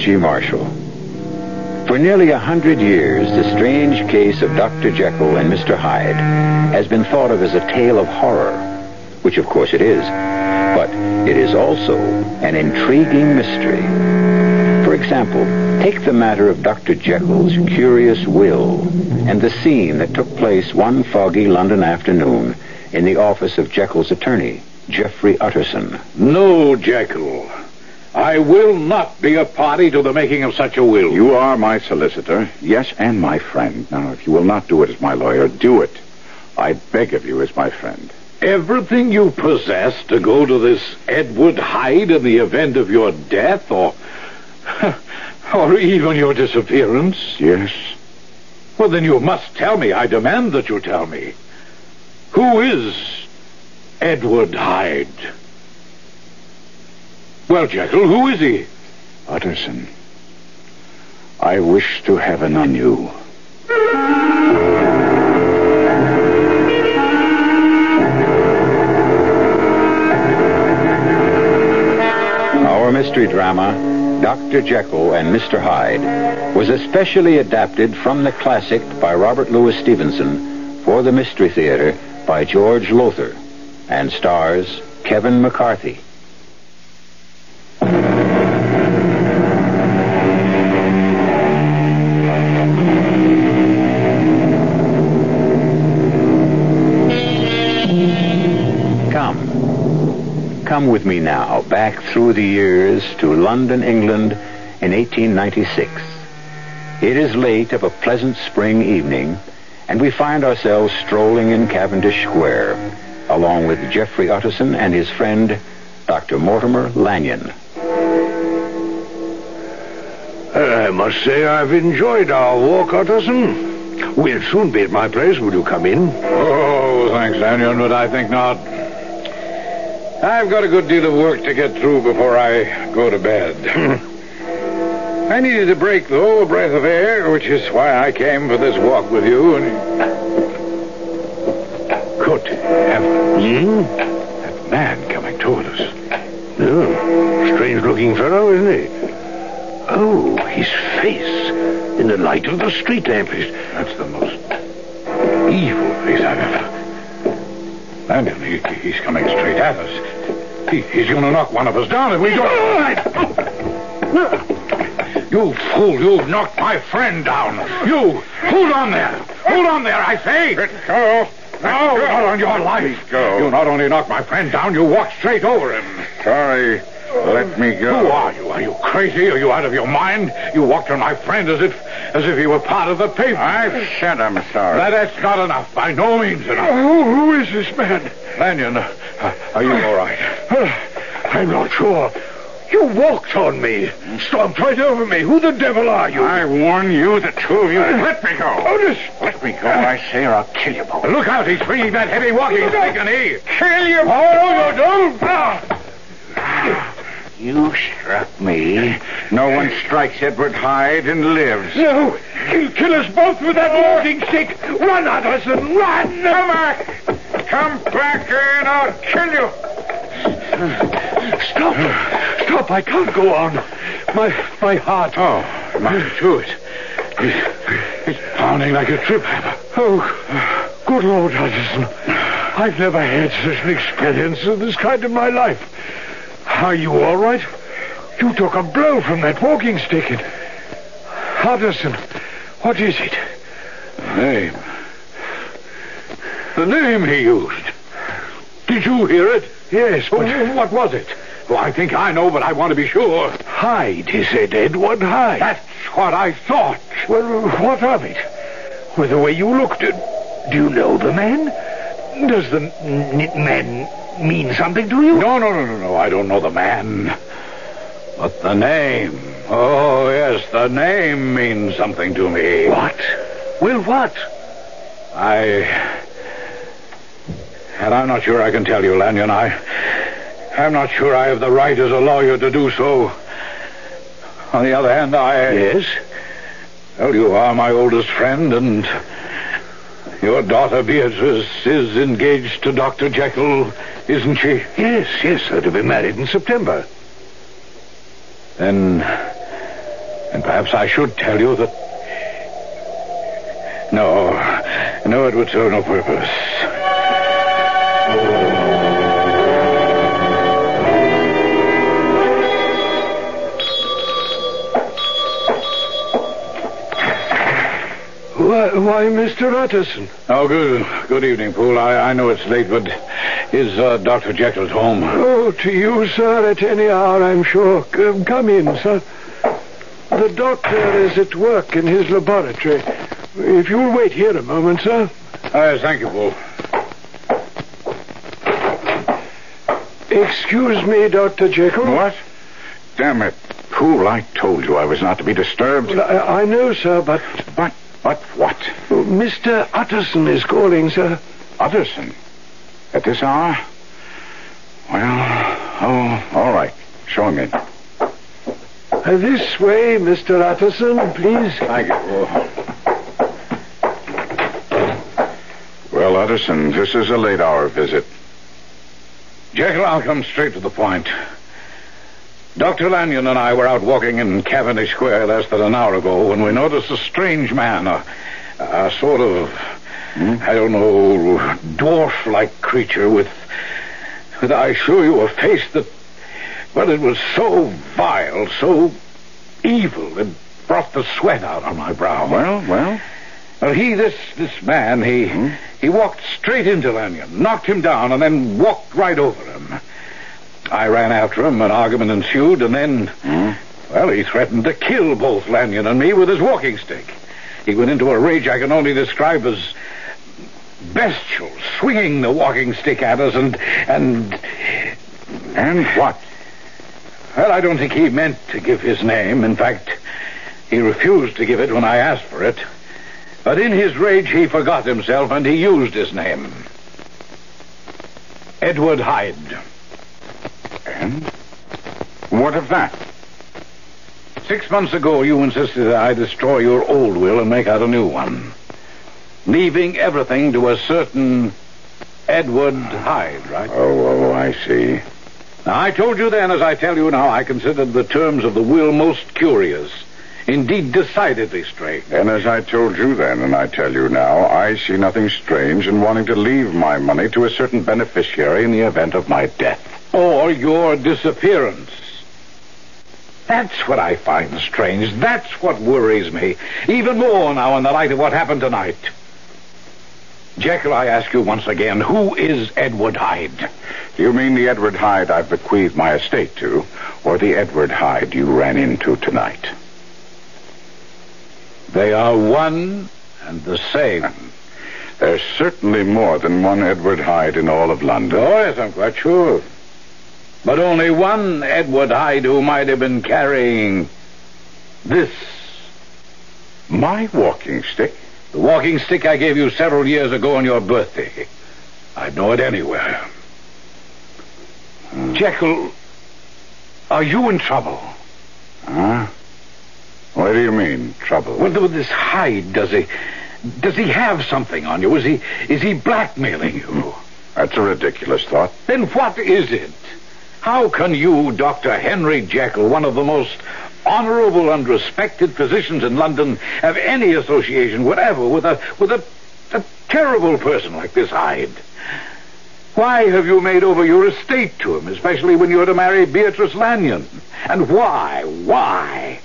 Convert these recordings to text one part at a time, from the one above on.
I'm Marshall. For nearly a hundred years, the strange case of Dr. Jekyll and Mr. Hyde has been thought of as a tale of horror, which of course it is, but it is also an intriguing mystery. For example, take the matter of Dr. Jekyll's curious will and the scene that took place one foggy London afternoon in the office of Jekyll's attorney, Geoffrey Utterson. No, Jekyll. I will not be a party to the making of such a will. You are my solicitor, yes, and my friend. Now, if you will not do it as my lawyer, do it. I beg of you as my friend. Everything you possess to go to this Edward Hyde in the event of your death or or even your disappearance? Yes. Well, then you must tell me. I demand that you tell me. Who is Edward Hyde? Well, Jekyll, who is he? Utterson, I wish to heaven on you. Our mystery drama, Dr. Jekyll and Mr. Hyde, was especially adapted from the classic by Robert Louis Stevenson for the Mystery Theater by George Lowther and stars Kevin McCarthy. Come. Come with me now, back through the years to London, England in 1896. It is late of a pleasant spring evening, and we find ourselves strolling in Cavendish Square, along with Geoffrey Utterson and his friend, Dr. Mortimer Lanyon. Uh, I must say I've enjoyed our walk, Utterson. We'll soon be at my place. Will you come in? Oh, thanks, Lanyon, but I think not. I've got a good deal of work to get through before I go to bed. I needed a break, though, a breath of air, which is why I came for this walk with you. And good heavens! Hmm? That man coming toward us. Oh, strange-looking fellow, isn't he? Oh, his face in the light of the street lamp is... That's the most evil face I've ever. Lanyon, he, he's coming straight at us. He, he's going to knock one of us down if we don't. You fool, you've knocked my friend down. You, hold on there. Hold on there, I say. Let go. No, not on your life. go. You not only knocked my friend down, you walked straight over him. Sorry. Let me go. Who are you? Are you crazy? Are you out of your mind? You walked on my friend as if as if he were part of the paper. I've said I'm sorry. That, that's not enough. By no means enough. Oh, who is this man? Lanyon, uh, are you all right? I'm not sure. You walked on me. Stomped right over me. Who the devil are you? I warn you, the two of you. Let me go. Otis! Let me go, I say, or I'll kill you both. Look out, he's bringing that heavy walking stick, and he... Kill you Oh, no, don't! You struck me. No one strikes Edward Hyde and lives. No! He'll kill us both with that walking stick! Run, Utterson, run! Come back! Come back here and I'll kill you. Stop! Stop, I can't go on. My my heart. Oh, must do it. It's, it's pounding like a trip hammer. Oh, good Lord, Utterson. I've never had such an experience of this kind in my life. Are you all right? You took a blow from that walking stick. And... Utterson, what is it? Name. The name he used. Did you hear it? Yes, but oh, oh, what was it? Well, I think I know, but I want to be sure. Hyde, he said, Edward Hyde. That's what I thought. Well, what of it? Well, the way you looked at... Do you know the man? Does the man mean something to you? No, no, no, no, no. I don't know the man. But the name. Oh, yes, the name means something to me. What? Well, what? I. And I'm not sure I can tell you, Lanyon. I. I'm not sure I have the right as a lawyer to do so. On the other hand, I. Yes? Well, you are my oldest friend, and your daughter Beatrice is engaged to Dr. Jekyll, isn't she? Yes, yes, they're to be married in September. Then And perhaps I should tell you that. No, no, it would serve no purpose. Why, why Mr. Utterson? Oh, good, good evening, Poole. I, I know it's late, but is uh, Dr. Jekyll at home? Oh, to you, sir, at any hour, I'm sure. Come, come in, sir. The doctor is at work in his laboratory. If you'll wait here a moment, sir. Uh, thank you, Poole. Excuse me, Dr. Jekyll. What? Damn it. Poole, I told you I was not to be disturbed. Well, I, I know, sir, but But, but what? Mr. Utterson is calling, sir. Utterson? At this hour? Well, oh, all right. Show him in. Uh, this way, Mr. Utterson, please. Thank you. Well, Utterson, this is a late hour visit. Jekyll, I'll come straight to the point. Dr. Lanyon and I were out walking in Cavendish Square less than an hour ago when we noticed a strange man, a, a sort of, hmm? I don't know, dwarf-like creature with, with, I assure you, a face that, well, it was so vile, so evil, it brought the sweat out on my brow. Well, well. Well, he, this this man, he hmm? he walked straight into Lanyon, knocked him down, and then walked right over him. I ran after him, an argument ensued, and then, hmm? well, he threatened to kill both Lanyon and me with his walking stick. He went into a rage I can only describe as bestial, swinging the walking stick at us, and and And what? well, I don't think he meant to give his name. In fact, he refused to give it when I asked for it. But in his rage, he forgot himself and he used his name. Edward Hyde. And? What of that? Six months ago, you insisted that I destroy your old will and make out a new one, leaving everything to a certain Edward Hyde, right? Oh, oh, I see. Now, I told you then, as I tell you now, I considered the terms of the will most curious, indeed decidedly strange. And as I told you then, and I tell you now, I see nothing strange in wanting to leave my money to a certain beneficiary in the event of my death. Or your disappearance. That's what I find strange. That's what worries me. Even more now in the light of what happened tonight. Jekyll, I ask you once again, who is Edward Hyde? Do you mean the Edward Hyde I've bequeathed my estate to, or the Edward Hyde you ran into tonight? They are one and the same. There's certainly more than one Edward Hyde in all of London. Oh, yes, I'm quite sure. But only one Edward Hyde who might have been carrying this. My walking stick? The walking stick I gave you several years ago on your birthday. I'd know it anywhere. Hmm. Jekyll, are you in trouble? Huh? What do you mean, trouble? What with this Hyde, does he does he have something on you? Is he is he blackmailing you? That's a ridiculous thought. Then what is it? How can you, Dr. Henry Jekyll, one of the most honorable and respected physicians in London, have any association whatever with a with a, a terrible person like this Hyde? Why have you made over your estate to him, especially when you're to marry Beatrice Lanyon? And why, why,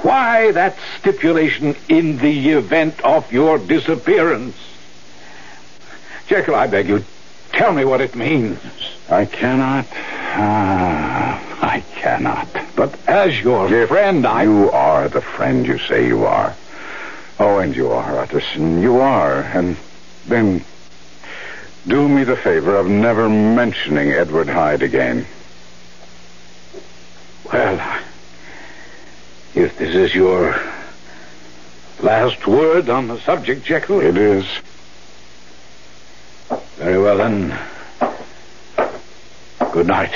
why that stipulation in the event of your disappearance? Jekyll, I beg you, tell me what it means. I cannot. Ah, I cannot. But as your If friend, I... You are the friend you say you are. Oh, and you are, Utterson. You are. And then do me the favor of never mentioning Edward Hyde again. Well, if this is your last word on the subject, Jekyll... It is. Very well, then. Good night.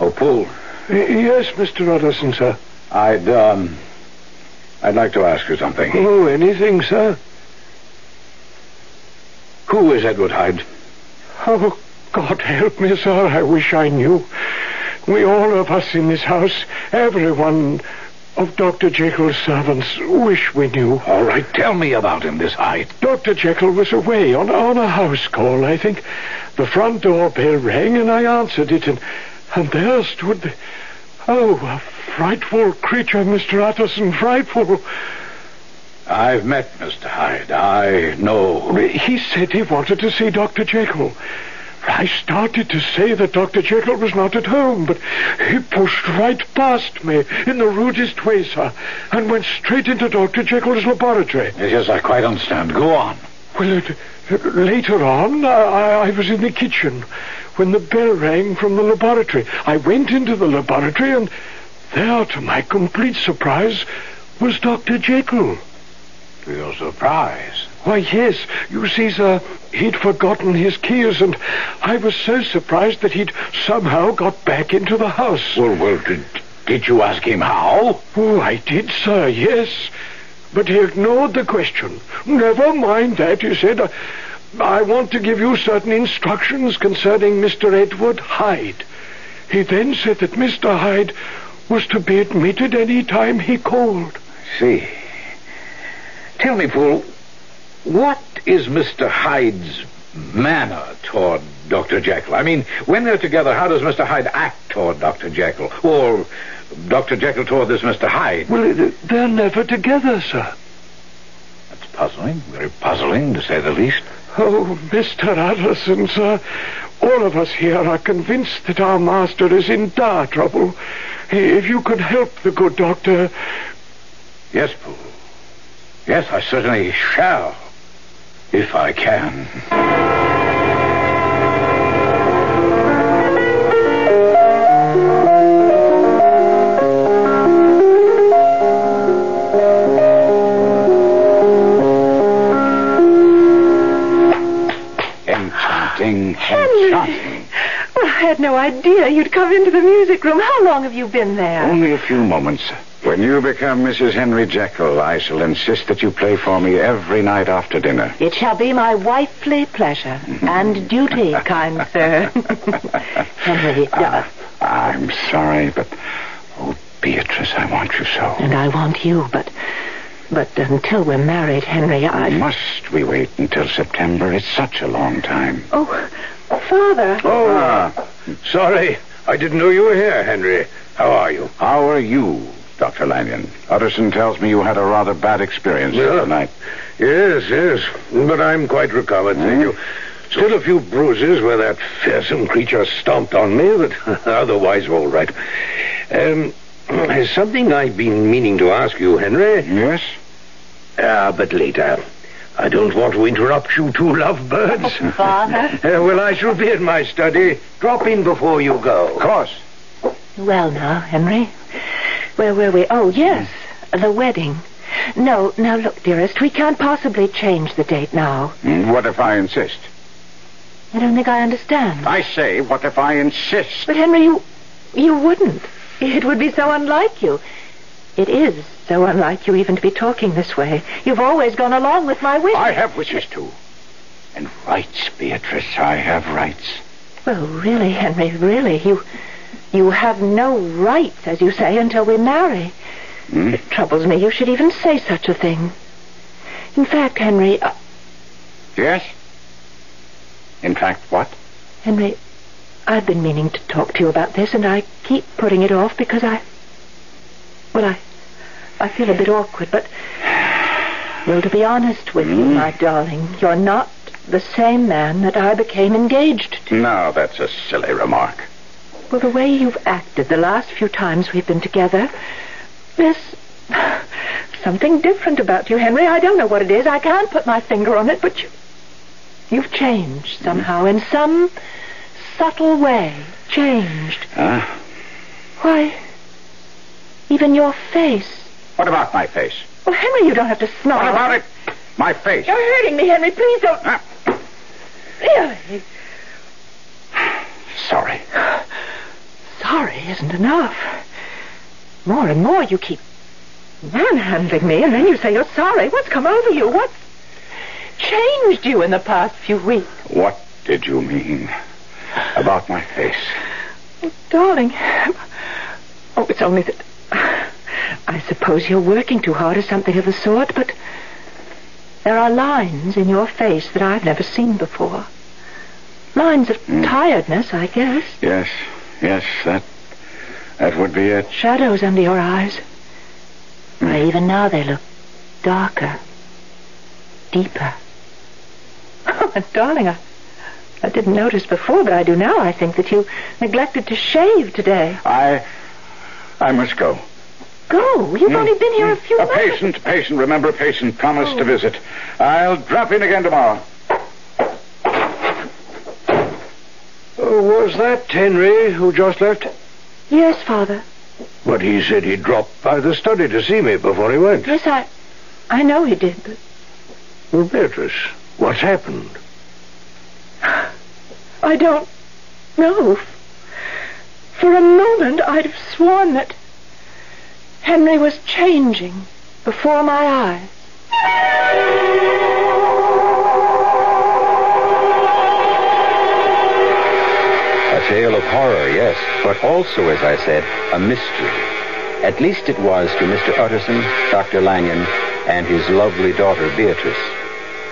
Oh, Poole, Yes, Mr. Utterson, sir. I'd, um... I'd like to ask you something. Oh, anything, sir? Who is Edward Hyde? Oh, God help me, sir. I wish I knew. We all of us in this house, everyone of Dr. Jekyll's servants, wish we knew. All right, tell me about him, this Hyde. Dr. Jekyll was away on, on a house call, I think. The front door bell rang and I answered it, and, and there stood the... Oh, a frightful creature, Mr. Utterson, frightful. I've met Mr. Hyde. I know. He said he wanted to see Dr. Jekyll. I started to say that Dr. Jekyll was not at home, but he pushed right past me in the rudest way, sir, and went straight into Dr. Jekyll's laboratory. Yes, I quite understand. Go on. Well, uh, later on, I, I was in the kitchen when the bell rang from the laboratory. I went into the laboratory, and there, to my complete surprise, was Dr. Jekyll. To your surprise. Why, yes. You see, sir, he'd forgotten his keys, and I was so surprised that he'd somehow got back into the house. Well, well, did, did you ask him how? Oh, I did, sir, yes. But he ignored the question. Never mind that, he said. I, I want to give you certain instructions concerning Mr. Edward Hyde. He then said that Mr. Hyde was to be admitted any time he called. See. Tell me, Poole, what is Mr. Hyde's manner toward Dr. Jekyll? I mean, when they're together, how does Mr. Hyde act toward Dr. Jekyll? Or Dr. Jekyll toward this Mr. Hyde? Well, they're never together, sir. That's puzzling, very puzzling, to say the least. Oh, Mr. Utterson, sir, all of us here are convinced that our master is in dire trouble. If you could help the good doctor... Yes, Poole. Yes, I certainly shall. If I can. Enchanting, enchanting. Well, I had no idea you'd come into the music room. How long have you been there? Only a few moments. When you become Mrs. Henry Jekyll, I shall insist that you play for me every night after dinner. It shall be my wifely pleasure and duty, kind sir. Henry, uh, I'm sorry, but oh, Beatrice, I want you so. and I want you, but but until we're married, Henry, I. Must we wait until September? It's such a long time. Oh, Father. Oh, Ah, sorry. I didn't know you were here, Henry. How are you? how are you, Dr. Lanyon? Utterson tells me you had a rather bad experience Yeah. tonight. Yes, yes. But I'm quite recovered, thank you. Still a few bruises where that fearsome creature stomped on me, but otherwise all right. Um, there's something I've been meaning to ask you, Henry. Yes? Ah, but later. I don't want to interrupt you two lovebirds. Father. Uh, well, I shall be in my study. Drop in before you go. Of course. Well, now, Henry. Where were we? Oh, yes. The wedding. No, now look, dearest, we can't possibly change the date now. Mm, What if I insist? I don't think I understand. I say, what if I insist? But Henry, you you wouldn't. It would be so unlike you. It is so unlike you even to be talking this way. You've always gone along with my wishes. I have wishes too. And rights, Beatrice. I have rights. Well, really, Henry, really, you you have no rights, as you say, until we marry. Hmm? It troubles me you should even say such a thing. In fact, Henry, uh, Yes? In fact, what? Henry, I've been meaning to talk to you about this, and I keep putting it off because I, well, I, I feel a bit awkward, but, well, to be honest with you, my darling, you're not the same man that I became engaged to. Now, that's a silly remark. Well, the way you've acted the last few times we've been together, there's something different about you, Henry. I don't know what it is. I can't put my finger on it, but you, you've changed somehow in some subtle way. Changed. Huh? Why, even your face. What about my face? Well, Henry, you don't have to snarl. What about it? My face. You're hurting me, Henry. Please don't. Ah, Really? sorry. Sorry isn't enough. More and more you keep manhandling me, and then you say you're sorry. What's come over you? What's changed you in the past few weeks? What did you mean? about my face. Oh, darling. Oh, it's only that. I suppose you're working too hard or something of the sort, but there are lines in your face that I've never seen before. Lines of hmm. tiredness, I guess. Yes, yes, that that would be it. Shadows under your eyes. Why, hmm. even now they look darker, deeper. Oh, darling, I, I didn't notice before, but I do now. I think that you neglected to shave today. I I must go. Go. You've hmm. only been here a hmm. few A minutes. patient, patient, remember, patient promised Oh. to visit. I'll drop in again tomorrow. Oh, Oh, was that Henry who just left? Yes, Father. But he said he dropped by the study to see me before he went. Yes, I, I know he did, but Well, Beatrice, what's happened? I don't know. For a moment, I'd have sworn that Henry was changing before my eyes. Tale of horror, yes, but also, as I said, a mystery. At least it was to Mr. Utterson, Dr. Lanyon, and his lovely daughter, Beatrice.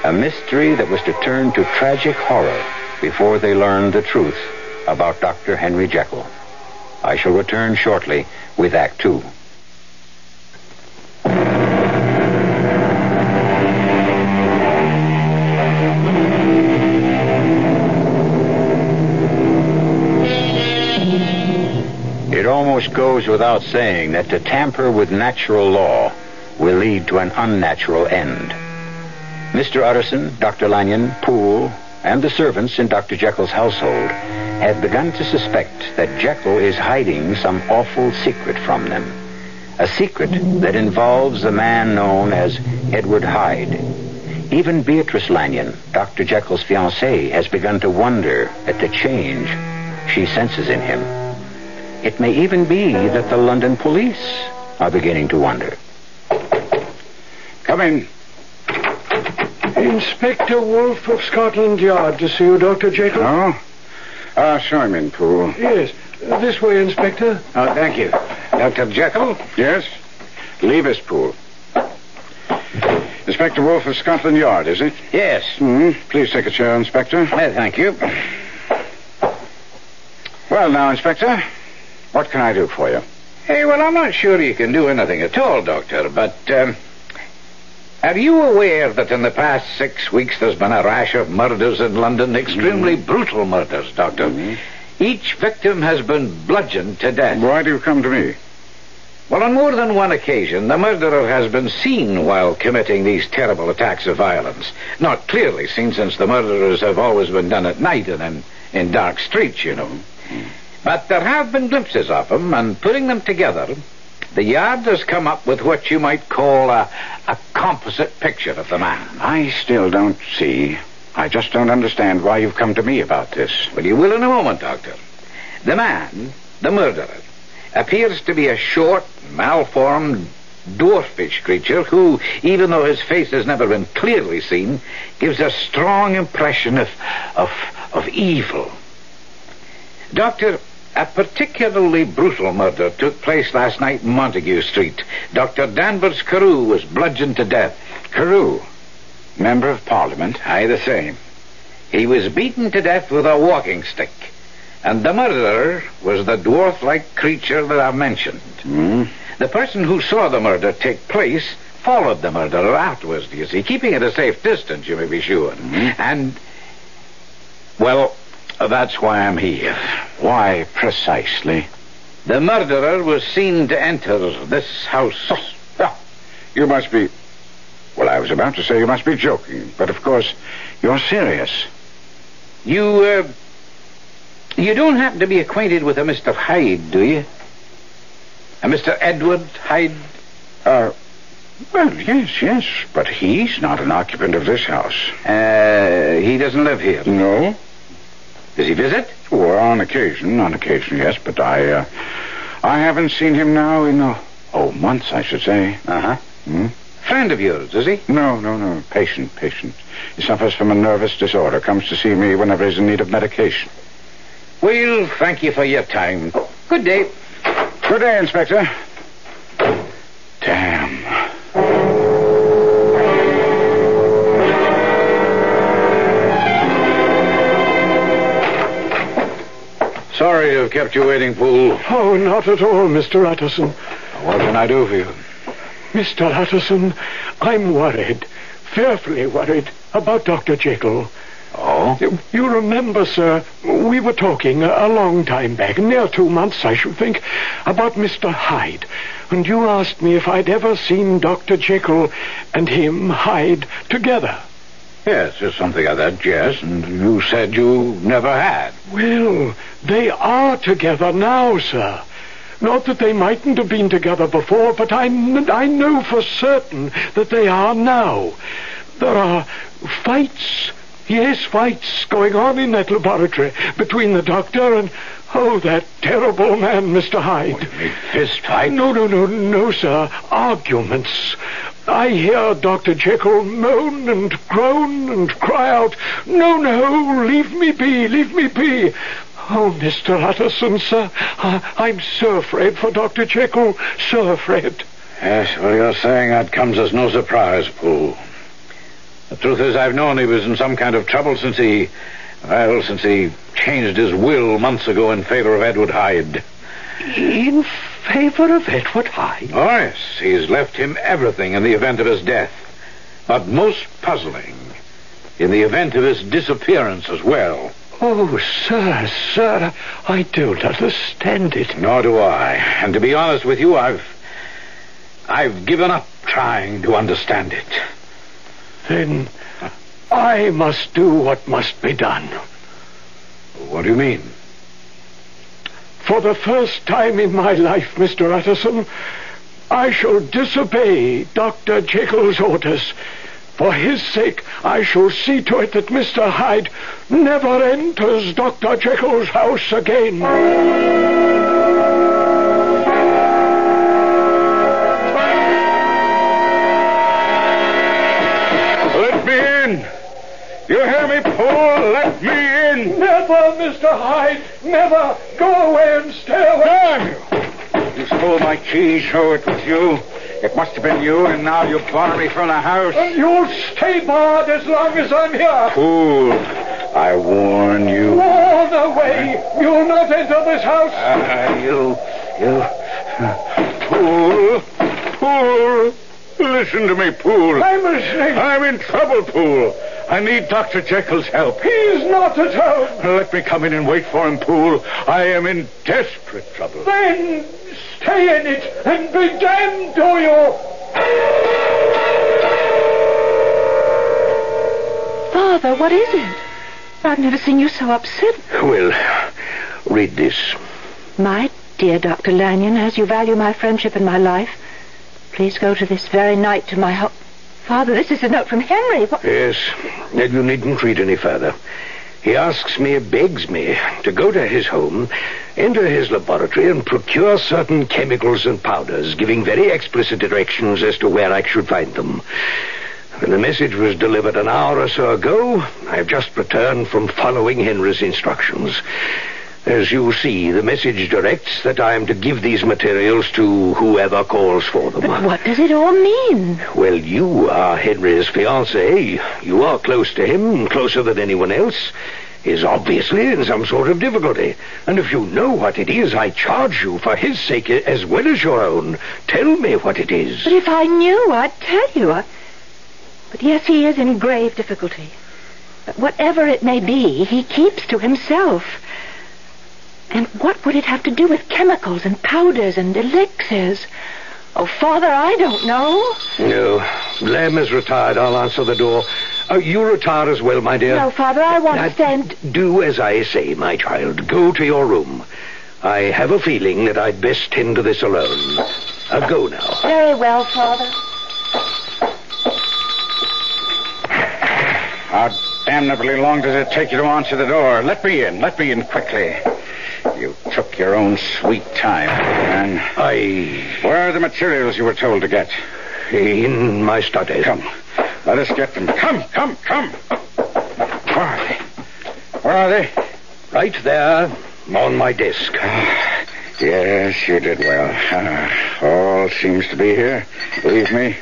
A mystery that was to turn to tragic horror before they learned the truth about Dr. Henry Jekyll. I shall return shortly with Act Two. Almost goes without saying that to tamper with natural law will lead to an unnatural end. Mr. Utterson, Dr. Lanyon, Poole, and the servants in Dr. Jekyll's household had begun to suspect that Jekyll is hiding some awful secret from them. A secret that involves the man known as Edward Hyde. Even Beatrice Lanyon, Dr. Jekyll's fiancée, has begun to wonder at the change she senses in him. It may even be that the London police are beginning to wonder. Come in. Inspector Wolf of Scotland Yard to see you, Dr. Jekyll. Oh? Uh, show him in, Poole. Yes. Uh, this way, Inspector. Oh, thank you. Dr. Jekyll? Yes? Leave us, Poole. Inspector Wolf of Scotland Yard, is it? Yes. Hmm. Please take a chair, Inspector. Well, thank you. Well, now, Inspector, what can I do for you? Hey, well, I'm not sure you can do anything at all, Doctor, but um, are you aware that in the past six weeks there's been a rash of murders in London? Extremely mm-hmm. brutal murders, Doctor. Mm-hmm. Each victim has been bludgeoned to death. Why do you come to me? Well, on more than one occasion, the murderer has been seen while committing these terrible attacks of violence. Not clearly seen, since the murderers have always been done at night and in, in dark streets, you know. Mm-hmm. But there have been glimpses of him, and putting them together, the yard has come up with what you might call a, a composite picture of the man. I still don't see. I just don't understand why you've come to me about this. Well, you will in a moment, Doctor. The man, the murderer, appears to be a short, malformed, dwarfish creature who, even though his face has never been clearly seen, gives a strong impression of, of, of evil. Doctor, a particularly brutal murder took place last night in Montague Street. Dr. Danvers Carew was bludgeoned to death. Carew, member of Parliament. Aye, the same. He was beaten to death with a walking stick. And the murderer was the dwarf-like creature that I've mentioned. Hmm? The person who saw the murder take place followed the murderer afterwards, Do you see, keeping at a safe distance, you may be sure. And, well, that's why I'm here. Why precisely? The murderer was seen to enter this house. Ah, you must be. Well, I was about to say you must be joking, but of course, you're serious. You, uh, you don't happen to be acquainted with a Mr. Hyde, do you? A Mr. Edward Hyde? Uh, well, yes, yes, but he's not an occupant of this house. Uh, he doesn't live here. No? Does he visit? Well, on occasion, on occasion, yes, but I, uh, I haven't seen him now in, uh, oh, months, I should say. Uh-huh. Hmm? Friend of yours, is he? No, no, no. Patient, patient. He suffers from a nervous disorder. Comes to see me whenever he's in need of medication. We'll thank you for your time. Good day. Good day, Inspector. Damn. Sorry to have kept you waiting, Poole. Oh, not at all, Mr. Utterson. What can I do for you? Mr. Utterson, I'm worried, fearfully worried, about Dr. Jekyll. Oh? You- You remember, sir, we were talking a a long time back, near two months, I should think, about Mr. Hyde. And you asked me if I'd ever seen Dr. Jekyll and him, Hyde, together. Yes, just something like that, yes. And you said you never had. Well, they are together now, sir. Not that they mightn't have been together before, but I, I know for certain that they are now. There are fights, yes, fights going on in that laboratory between the doctor and, oh, that terrible man, Mr. Hyde. Fist fight? No, no, no, no, sir. Arguments. I hear Dr. Jekyll moan and groan and cry out, No, no, leave me be, leave me be. Oh, Mr. Utterson, sir, I, I'm so afraid for Dr. Jekyll, so afraid. Yes, well, you're saying that comes as no surprise, Poole. The truth is, I've known he was in some kind of trouble since he, well, since he changed his will months ago in favor of Edward Hyde. In favor of Edward Hyde? Oh, yes, he's left him everything in the event of his death. But most puzzling, in the event of his disappearance as well. Oh, sir, sir, I don't understand it. Nor do I. And to be honest with you, I've. I've given up trying to understand it. Then I must do what must be done. What do you mean? For the first time in my life, Mr. Utterson, I shall disobey Dr. Jekyll's orders. For his sake, I shall see to it that Mr. Hyde never enters Dr. Jekyll's house again. Let me in. You hear me, Poole? Let me in. Never, Mr. Hyde, never. Go away and stay away. Damn you. You stole my key, so it was you. It must have been you, and now you bar me from the house. And You'll stay barred as long as I'm here. Fool. I warn you. Warn away. You'll not enter this house. Ah, you, you, Poole, Poole, listen to me, Poole. I'm listening. I'm in trouble, Poole. I need Dr. Jekyll's help. He's not at home. Let me come in and wait for him, Poole. I am in desperate trouble. Then stay in it and be damned to you. Father, what is it? I've never seen you so upset. Well, read this. My dear Dr. Lanyon, as you value my friendship and my life, please go to this very night to my home. Father, this is a note from Henry. What? Yes, and you needn't read any further. He asks me, begs me, to go to his home, enter his laboratory, and procure certain chemicals and powders, giving very explicit directions as to where I should find them. When the message was delivered an hour or so ago, I have just returned from following Henry's instructions. As you see, the message directs that I am to give these materials to whoever calls for them. But what does it all mean? Well, you are Henry's fiancée. You are close to him, closer than anyone else. Is obviously in some sort of difficulty. And if you know what it is, I charge you for his sake as well as your own. Tell me what it is. But if I knew, I'd tell you. I... But yes, he is in grave difficulty. But whatever it may be, he keeps to himself. And what would it have to do with chemicals and powders and elixirs? Oh, Father, I don't know. No. Lamb is retired. I'll answer the door. Uh, you retire as well, my dear. No, Father, I want Now, to stay. Do as I say, my child. Go to your room. I have a feeling that I'd best tend to this alone. Uh, go now. Very well, Father. How damnably long does it take you to answer the door? Let me in. Let me in quickly. You took your own sweet time, man. I... Where are the materials you were told to get? In my study. Come. Let us get them. Come, come, come. Where are they? Where are they? Right there on my desk. Yes, you did well. Uh, all seems to be here. Believe me.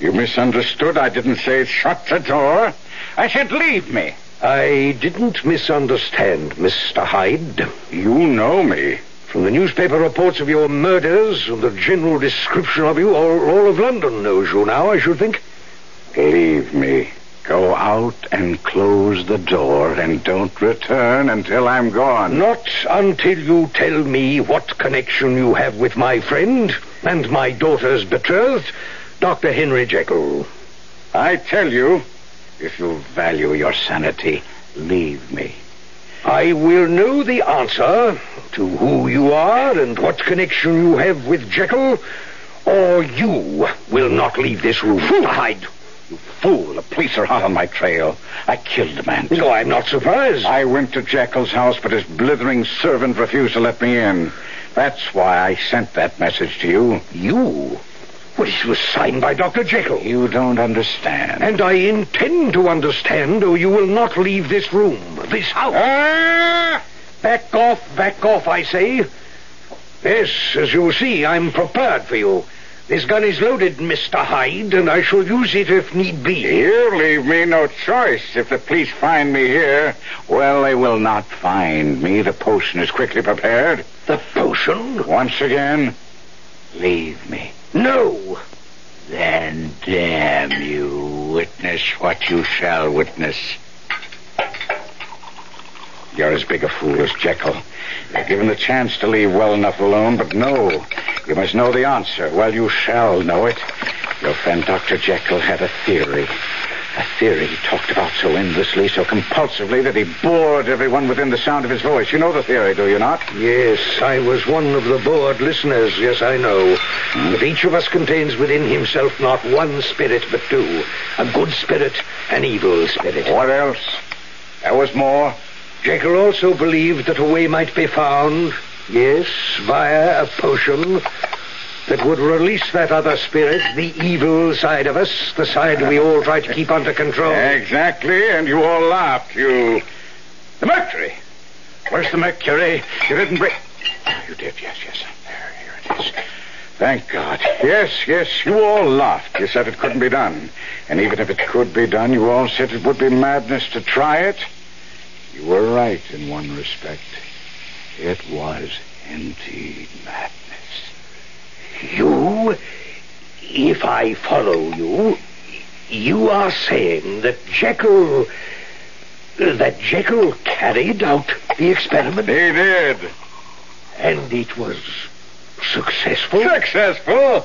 You misunderstood. I didn't say shut the door. I said leave me. I didn't misunderstand, Mr. Hyde. You know me. From the newspaper reports of your murders and the general description of you, all, all of London knows you now, I should think. Leave me. Go out and close the door and don't return until I'm gone. Not until you tell me what connection you have with my friend and my daughter's betrothed, Dr. Henry Jekyll. I tell you, if you value your sanity, leave me. I will know the answer to who you are and what connection you have with Jekyll, or you will not leave this room. Mr. Hyde. You fool, the police are hot on my trail. I killed the man. No, I'm not surprised. I went to Jekyll's house, but his blithering servant refused to let me in. That's why I sent that message to you. You? It was signed by Dr. Jekyll. You don't understand. And I intend to understand, or you will not leave this room, this house. Ah! Back off, back off, I say. Yes, as you see, I'm prepared for you. This gun is loaded, Mr. Hyde, and I shall use it if need be. You leave me no choice. If the police find me here, well, they will not find me. The potion is quickly prepared. The potion? Once again, leave me. No. Then damn you, witness what you shall witness. You're as big a fool as Jekyll. You're given the chance to leave well enough alone, but no. You must know the answer. Well, you shall know it. Your friend Dr. Jekyll had a theory. A theory he talked about so endlessly, so compulsively, that he bored everyone within the sound of his voice. You know the theory, do you not? Yes, I was one of the bored listeners. Yes, I know. Hmm? But each of us contains within himself not one spirit, but two. A good spirit, an evil spirit. What else? There was more. Jekyll also believed that a way might be found, yes, via a potion that would release that other spirit, the evil side of us, the side we all try to keep under control. Exactly, and you all laughed. You. The mercury. Where's the mercury? You didn't bring. You did, yes, yes. There, here it is. Thank God. Yes, yes, you all laughed. You said it couldn't be done. And even if it could be done, you all said it would be madness to try it. You were right in one respect. It was indeed madness. You, if I follow you, you are saying that Jekyll. that Jekyll carried out the experiment? He did. And it was successful? Successful?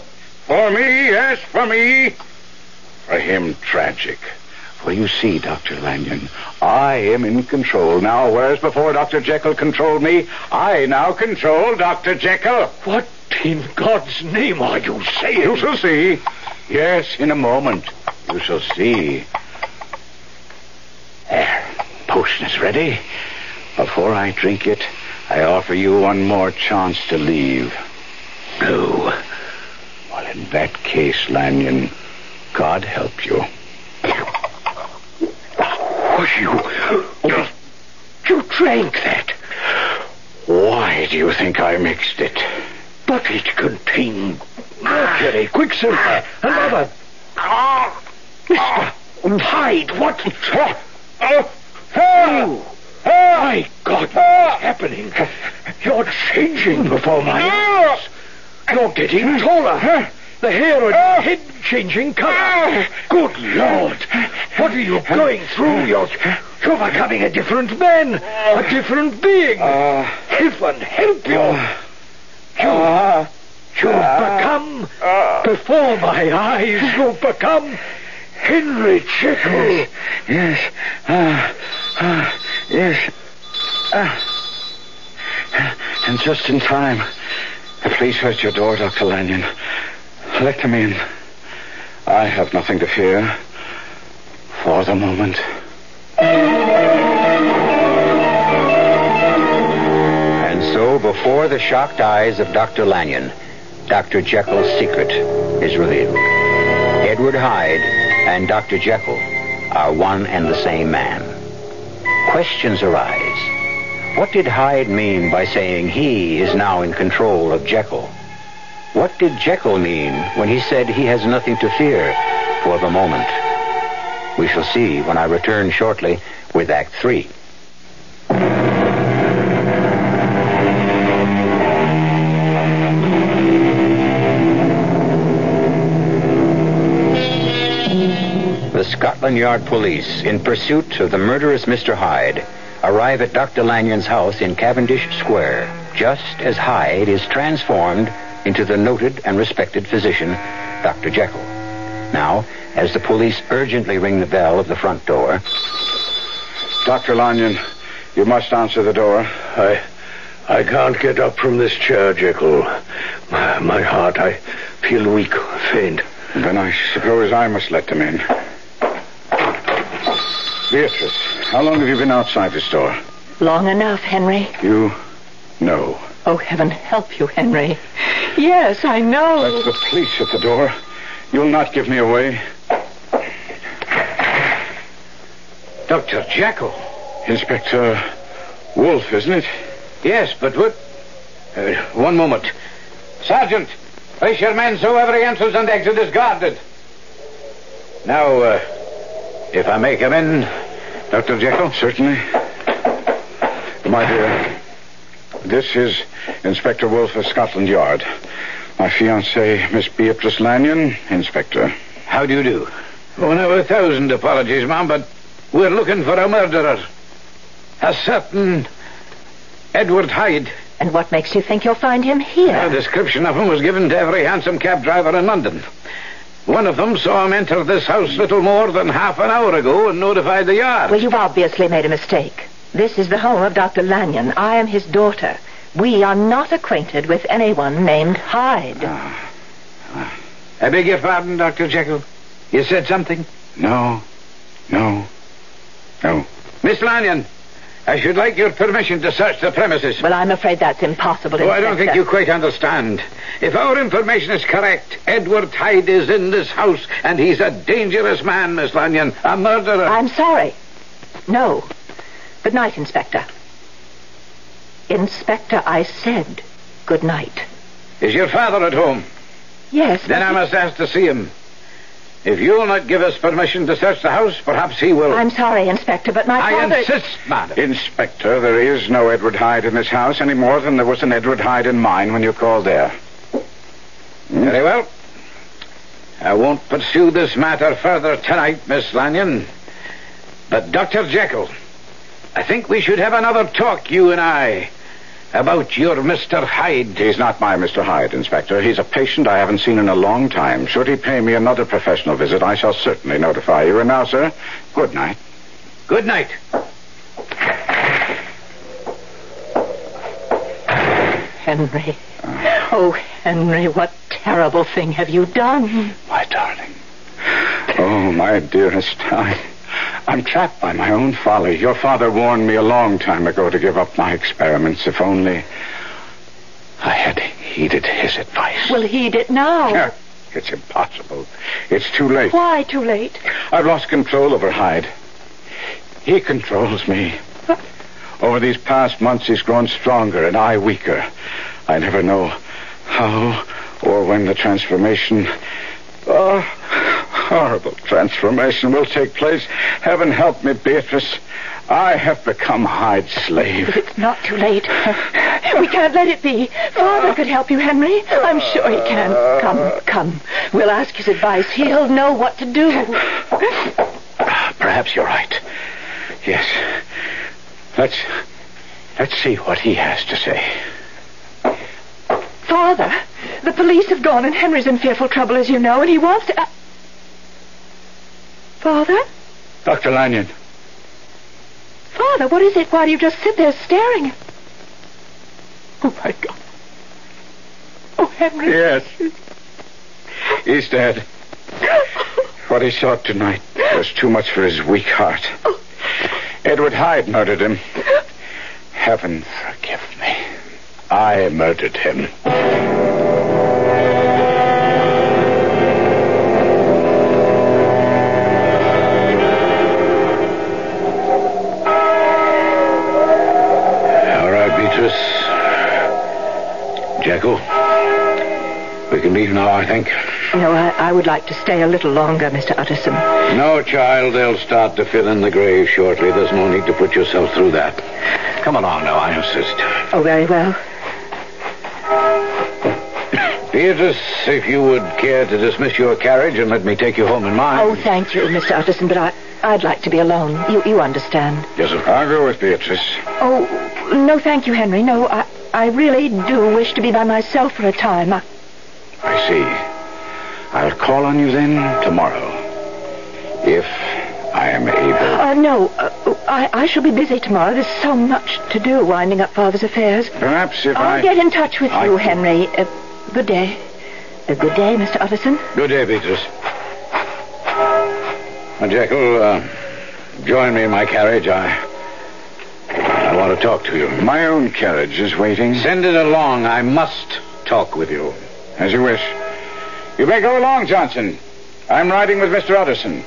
For me, yes, for me. For him, tragic. For you see, Dr. Lanyon, I am in control now, whereas before Dr. Jekyll controlled me, I now control Dr. Jekyll. What in God's name are you saying? You shall see. Yes, in a moment. You shall see. There. Potion is ready. Before I drink it, I offer you one more chance to leave. No. Well, in that case, Lanyon, God help you. Oh, you. You drank that. Why do you think I mixed it? But it contained mercury, quicksilver, and other. Ah. Mr. Hyde, ah. what? Oh, oh, my God, what's happening? You're changing hmm. before my eyes. You're getting hmm. taller. The hair and head changing color. Good Lord. What are you going through? You're, you're becoming a different man. A different being. Heaven help you. You, you've become, before my eyes, you've become Henry Jekyll. Yes. Ah, ah, yes. Ah. And just in time. Please shut your door, Dr. Lanyon. Let them in. I have nothing to fear. For the moment. Before the shocked eyes of Dr. Lanyon, Dr. Jekyll's secret is revealed. Edward Hyde and Dr. Jekyll are one and the same man. questions arise. What did Hyde mean by saying he is now in control of Jekyll? What did Jekyll mean when he said he has nothing to fear for the moment? We shall see when I return shortly with Act Three. Scotland Yard police, in pursuit of the murderous Mr. Hyde, arrive at Dr. Lanyon's house in Cavendish Square, just as Hyde is transformed into the noted and respected physician, Dr. Jekyll. Now, as the police urgently ring the bell of the front door. Dr. Lanyon, you must answer the door. I. I can't get up from this chair, Jekyll. My, my heart, I feel weak, faint. Then I suppose I must let them in. Beatrice, how long have you been outside this door? Long enough, Henry. You know. Oh, heaven help you, Henry. Yes, I know. That's the police at the door. You'll not give me away. Dr. Jekyll. Inspector Wolf, isn't it? Yes, but what? Uh, one moment. Sergeant, place your men so every entrance and exit is guarded. Now, uh, if I may come in, Dr. Jekyll? Certainly. My dear, this is Inspector Wolf of Scotland Yard. My fiancée, Miss Beatrice Lanyon, Inspector. How do you do? Oh, now, a thousand apologies, ma'am, but we're looking for a murderer. A certain Edward Hyde. And what makes you think you'll find him here? A description of him was given to every hansom cab driver in London. One of them saw him enter this house little more than half an hour ago and notified the yard. Well, you've obviously made a mistake. This is the home of Dr. Lanyon. I am his daughter. We are not acquainted with anyone named Hyde. Ah. Ah. I beg your pardon, Dr. Jekyll. You said something? No. No. No. Miss Lanyon, I should like your permission to search the premises. Well, I'm afraid that's impossible, Oh, I don't think you quite understand. If our information is correct, Edward Hyde is in this house, and he's a dangerous man, Miss Lanyon. A murderer. I'm sorry. No. Good night, Inspector. Inspector, I said good night. Is your father at home? Yes. Then I must ask to see him. If you'll not give us permission to search the house, perhaps he will. I'm sorry, Inspector, but my I father... insist, madam. Inspector, there is no Edward Hyde in this house any more than there was an Edward Hyde in mine when you called there. Hmm? Very well. I won't pursue this matter further tonight, Miss Lanyon. But, Dr. Jekyll, I think we should have another talk, you and I, about your Mr. Hyde. He's not my Mr. Hyde, Inspector. He's a patient I haven't seen in a long time. Should he pay me another professional visit, I shall certainly notify you. And now, sir, good night. Good night. Henry. Oh, Henry, what terrible thing have you done? My darling. Oh, my dearest, I, I'm trapped by my own folly. Your father warned me a long time ago to give up my experiments, if only I had heeded his advice. Well, heed it now. It's impossible. It's too late. Why too late? I've lost control over Hyde. He controls me. Over these past months, he's grown stronger and I weaker. I never know how or when the transformation, oh, horrible transformation will take place. Heaven help me, Beatrice. I have become Hyde's slave. It's not too late. We can't let it be. Father could help you, Henry. I'm sure he can. Come, come. We'll ask his advice. He'll know what to do. Perhaps you're right. Yes. Let's let's see what he has to say. Father, the police have gone and Henry's in fearful trouble, as you know, and he wants to... uh, Father? Dr. Lanyon. Father, what is it? Why do you just sit there staring? Oh, my God. Oh, Henry. Yes. He's dead. What he saw tonight was too much for his weak heart. Edward Hyde murdered him. Heaven forgive me. I murdered him. Beatrice. We can leave now, I think. No, I, I, would like to stay a little longer, Mr. Utterson. No, child. They'll start to fill in the grave shortly. There's no need to put yourself through that. Come along now, I insist. Oh, very well. Beatrice, if you would care to dismiss your carriage and let me take you home in mine. Oh, thank you, Mr. Utterson, but I, I'd like to be alone. You, you understand. Yes, sir. I'll go with Beatrice. Oh, no, thank you, Henry. No, I, I really do wish to be by myself for a time. I, I see. I'll call on you then tomorrow. If I am able. uh, no, uh, I, I shall be busy tomorrow. There's so much to do winding up Father's affairs. Perhaps if I'll I. get in touch with I- you, Henry. Uh, good day. Uh, good day, Mr. Utterson. Good day, Beatrice. Now, Jekyll, uh, join me in my carriage. I. I want to talk to you. My own carriage is waiting. Send it along. I must talk with you. As you wish. You may go along, Johnson. I'm riding with Mr. Utterson.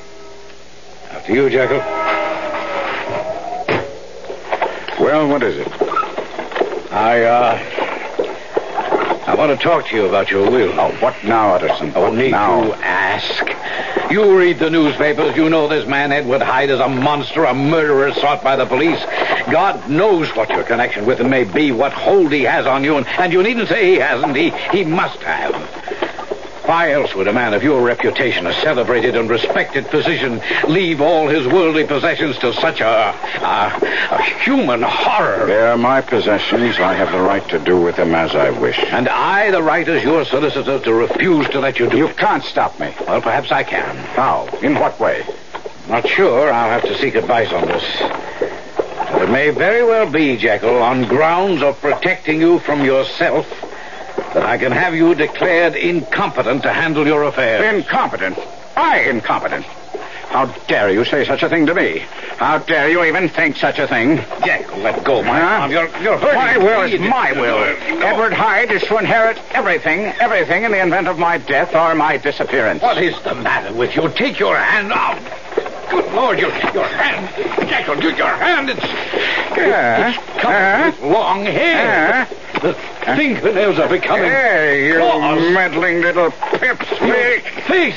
After you, Jekyll. Well, what is it? I, uh. I want to talk to you about your will. Oh, what now, Utterson? Oh, What need now? to ask. You read the newspapers. You know this man, Edward Hyde, is a monster, a murderer sought by the police. God knows what your connection with him may be, what hold he has on you, and, and you needn't say he hasn't. He, he must have. Why else would a man of your reputation, a celebrated and respected physician, leave all his worldly possessions to such a, a, a human horror? They're my possessions. I have the right to do with them as I wish. And I, the right as your solicitor, to refuse to let you do You it. can't stop me. Well, perhaps I can. How? In what way? Not sure. I'll have to seek advice on this. But it may very well be, Jekyll, on grounds of protecting you from yourself, that I can have you declared incompetent to handle your affairs. Incompetent. I incompetent. How dare you say such a thing to me? How dare you even think such a thing? Jack, let go, my Huh? arm. You're, you're hurting My will is my will. no. Edward Hyde is to inherit everything, everything in the event of my death or my disappearance. What is the matter with you? Take your hand out. Good Lord, your, your hand. Jekyll, your, your hand, it's... Yeah? It's covered uh-huh. with long hair. Uh-huh. The fingernails are becoming... Hey, you claws. meddling little pipsqueak. Face,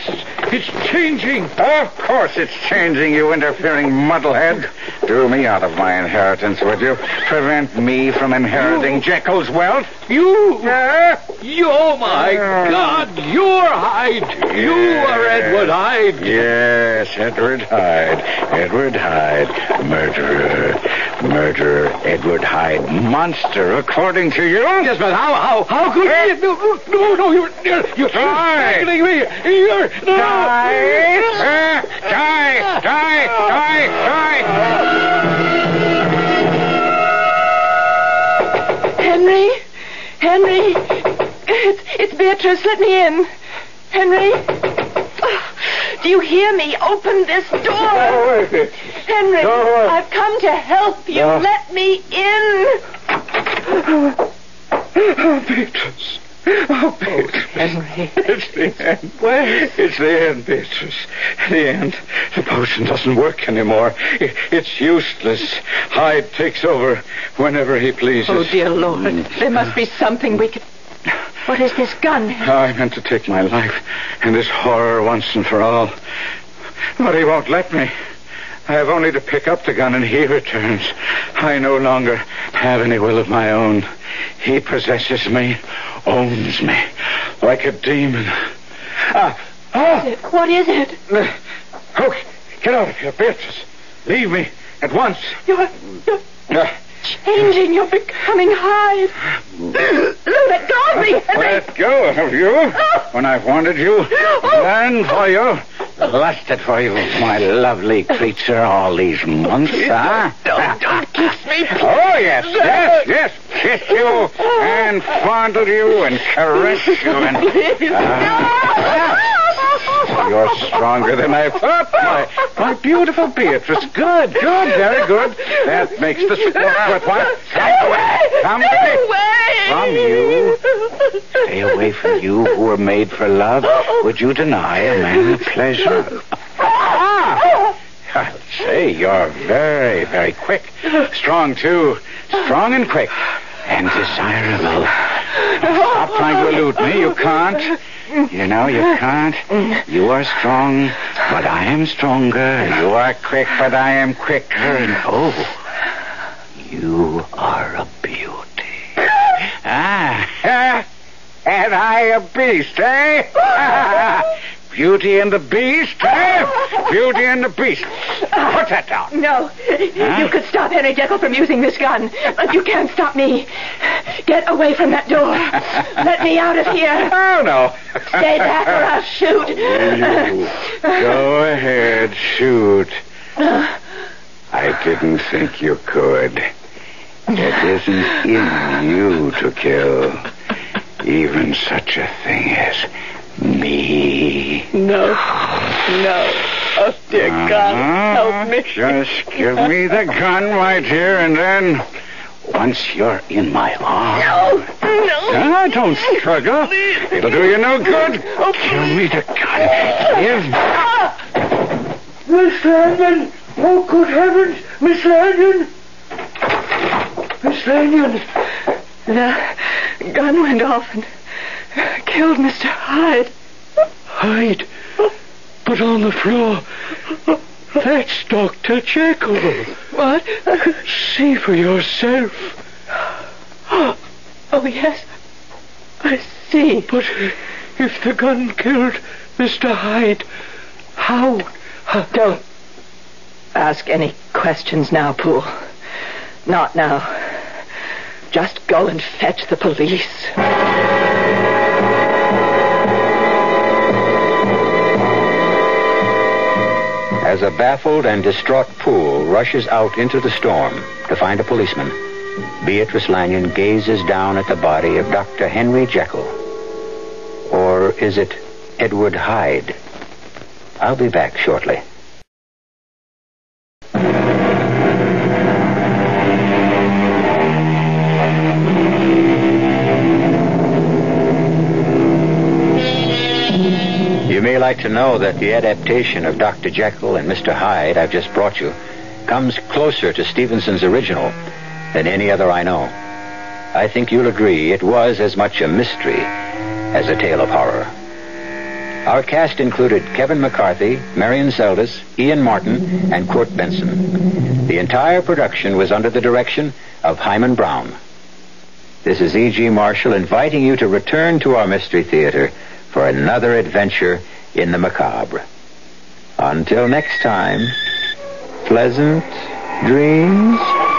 it's changing. Of course it's changing, you interfering muddlehead. Do me out of my inheritance, would you? Prevent me from inheriting Jekyll's wealth? You, Yeah? you, oh my Yeah. God, you're Hyde. You are Edward Hyde. Yes, Edward Hyde. Edward Hyde. Murderer. Murderer. Edward Hyde. Monster, according to you? Yes, how, how, how could you? No, no, no, you're, you're, you're strangling me. You're, no. Die! Die! Die! Die! Die! Henry? Henry? It's, it's Beatrice. Let me in. Henry? Oh, do you hear me? Open this door. Henry, Go away. I've come to help you. No. Let me in. Oh, Beatrice. Oh, Beatrice. Oh, Henry. It's the end. Where? It's the end, Beatrice. The end. The potion doesn't work anymore. It's useless. Hyde takes over whenever he pleases. Oh, dear Lord. Mm. There must be something we can... What is this gun? Ah, I meant to take my life and this horror once and for all. But he won't let me. I have only to pick up the gun and he returns. I no longer have any will of my own. He possesses me, owns me, like a demon. Ah, oh, What is it? oh, get out of here, Beatrice. Leave me at once. You're, you're Ah, changing. You're becoming Hyde. Let go of me, Henry. let go of you when I've wanted you, yearned for you, lusted for you, my lovely creature, all these months, huh? Don't, don't kiss me. Oh, yes, yes, yes. Kiss you and fondle you and caress you and... Ah, you're stronger than I thought, my, my beautiful Beatrice. Good, good, very good. That makes the sport worthwhile. Come away. Come away. From you. Stay away from you who were made for love. Would you deny a man pleasure? Ah! I'll say you're very, very quick. Strong, too. Strong and quick. And desirable. Stop trying to elude me. You can't. You know, you can't. You are strong, but I am stronger. You are quick, but I am quicker. And oh, you are a beauty. Ah, and I a beast, eh? Beauty and the Beast, eh? Beauty and the Beast. Put that down. No. You could stop Henry Jekyll from using this gun, but you can't stop me. Get away from that door. Let me out of here. Oh, no. Stay back or I'll shoot. Go ahead, shoot. I didn't think you could. It isn't in you to kill. Even such a thing as me. No. No. Oh, dear God. Help me. Uh-huh. Just give me the gun right here, and then once you're in my arms. No. No. Ah, don't struggle. It'll do you no good. Oh, Give me the gun. Give. Miss Lanyon! Oh, good heavens! Miss Lanyon! Miss Lanyon! The gun went off and killed Mr. Hyde. Hyde! But on the floor, that's Dr. Jekyll. What? See for yourself. Oh, yes. I see. But if the gun killed Mr. Hyde, how? Don't ask any questions now, Poole. Not now. Just go and fetch the police. As a baffled and distraught Poole rushes out into the storm to find a policeman, Beatrice Lanyon gazes down at the body of Dr. Henry Jekyll. Or is it Edward Hyde? I'll be back shortly. You may like to know that the adaptation of Dr. Jekyll and Mr. Hyde I've just brought you comes closer to Stevenson's original than any other I know. I think you'll agree it was as much a mystery as a tale of horror. Our cast included Kevin McCarthy, Marion Seldes, Ian Martin, and Court Benson. The entire production was under the direction of Himan Brown. This is E.G. Marshall inviting you to return to our Mystery Theater for another adventure in the macabre. Until next time, pleasant dreams.